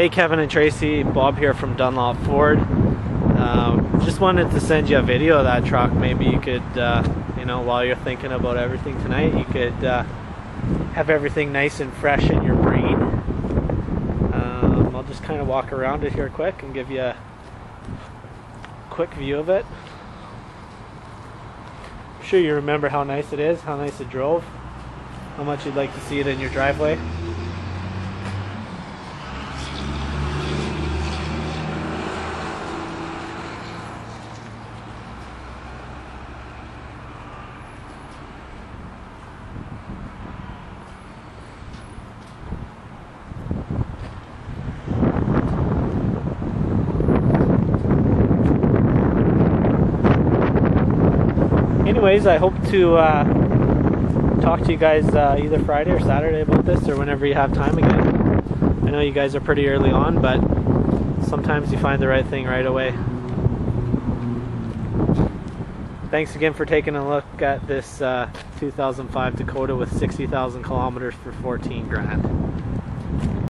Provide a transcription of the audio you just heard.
Hey Kevin and Tracy, Bob here from Dunlop Ford. Um, just wanted to send you a video of that truck. Maybe you could, uh, you know, while you're thinking about everything tonight, you could uh, have everything nice and fresh in your brain. Um, I'll just kind of walk around it here quick and give you a quick view of it. I'm sure you remember how nice it is, how nice it drove, how much you'd like to see it in your driveway. Anyways, I hope to uh, talk to you guys uh, either Friday or Saturday about this or whenever you have time again. I know you guys are pretty early on, but sometimes you find the right thing right away. Thanks again for taking a look at this uh, 2005 Dakota with 60,000 kilometers for 14 grand.